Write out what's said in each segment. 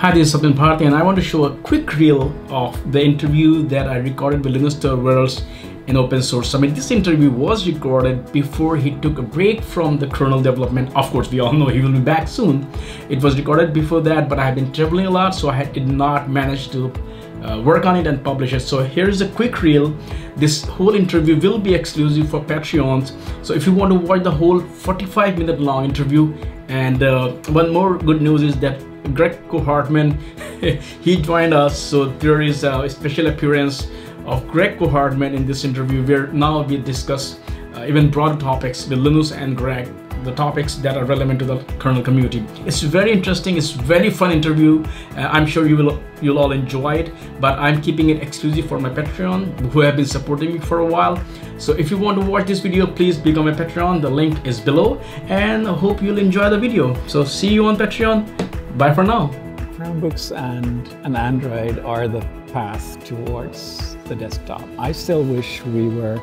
Hi, this is Satyan Bharti, and I want to show a quick reel of the interview that I recorded with Linus Torvalds in Open Source Summit. This interview was recorded before he took a break from the kernel development. Of course, we all know he will be back soon. It was recorded before that, but I have been traveling a lot, so I had did not manage to uh, work on it and publish it. So here's a quick reel. This whole interview will be exclusive for Patreons. So if you want to watch the whole 45 minute long interview, and uh, one more good news is that Greg Kroah-Hartman, he joined us. So there is a special appearance of Greg Kroah-Hartman in this interview where now we discuss uh, even broader topics with Linus and Greg the topics that are relevant to the kernel community. It's very interesting. It's very fun interview. Uh, I'm sure you will you'll all enjoy it. But I'm keeping it exclusive for my Patreon who have been supporting me for a while. So if you want to watch this video, please become a Patreon. The link is below, and I hope you'll enjoy the video. So see you on Patreon. Bye for now. Chromebooks and an Android are the path towards the desktop. I still wish we were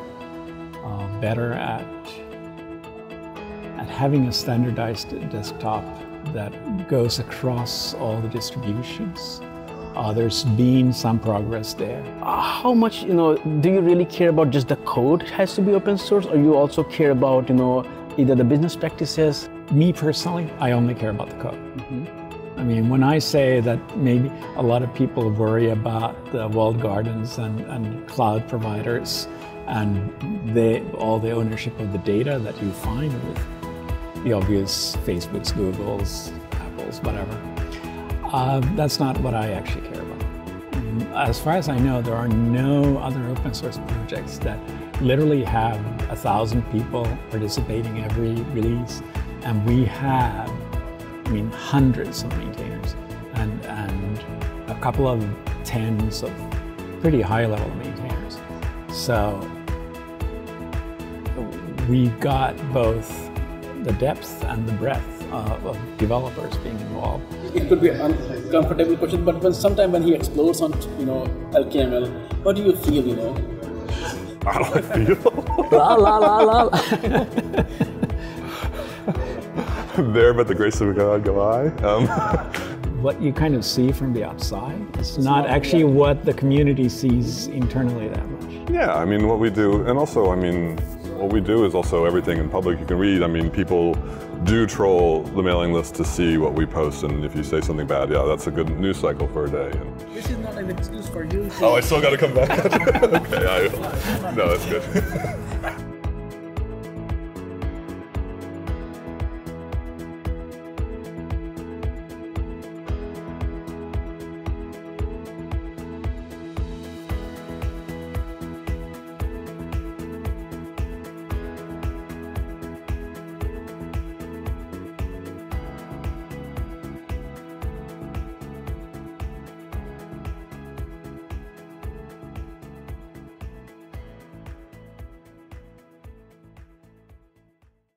uh, better at, at having a standardized desktop that goes across all the distributions. Uh, there's been some progress there. Uh, how much, you know, do you really care about just the code has to be open source, or you also care about, you know, either the business practices? Me personally, I only care about the code. Mm -hmm. I mean, when I say that maybe a lot of people worry about the walled gardens and, and cloud providers and they, all the ownership of the data that you find with the obvious Facebooks, Googles, Apples, whatever, uh, that's not what I actually care about. As far as I know, there are no other open source projects that literally have a thousand people participating every release, and we have I mean, hundreds of maintainers and, and a couple of tens of pretty high level maintainers. So we got both the depth and the breadth of, of developers being involved. It could be an uncomfortable question, but when sometime when he explores on, you know, LKML, what do you feel, you know? How do I feel? la la la la. there, but the grace of God go I. Um. what you kind of see from the outside is not actually what the community sees internally that much. Yeah, I mean, what we do, and also, I mean, what we do is also everything in public you can read. I mean, people do troll the mailing list to see what we post, and if you say something bad, yeah, that's a good news cycle for a day. And this is not an excuse for you. oh, I still got to come back. okay, I, no, that's good.